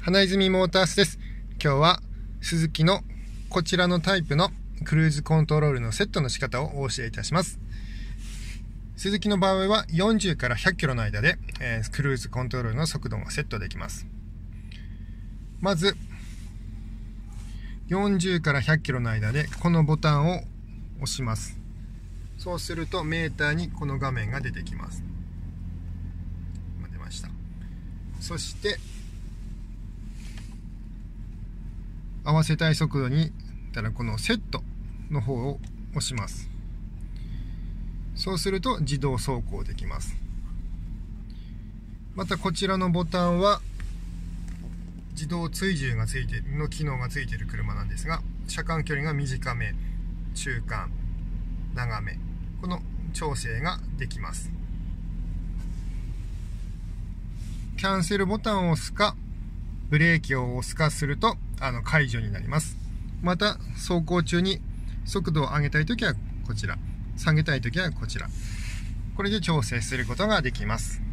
花泉モータースです。今日はスズキのこちらのタイプのクルーズコントロールのセットの仕方をお教えいたします。スズキの場合は40から100キロの間で、えークルーズコントロールの速度がセットできます。まず、40から100キロの間でこのボタンを押します。そうするとメーターにこの画面が出てきます。出ました。そして、合わせたい速度にたらこのセットの方を押します。そうすると自動走行できます。またこちらのボタンは自動追従がついての機能がついている車なんですが車間距離が短め中間長めこの調整ができます。キャンセルボタンを押すかブレーキを押すかするとあの解除になります。また走行中に速度を上げたいときはこちら。下げたいときはこちら。これで調整することができます。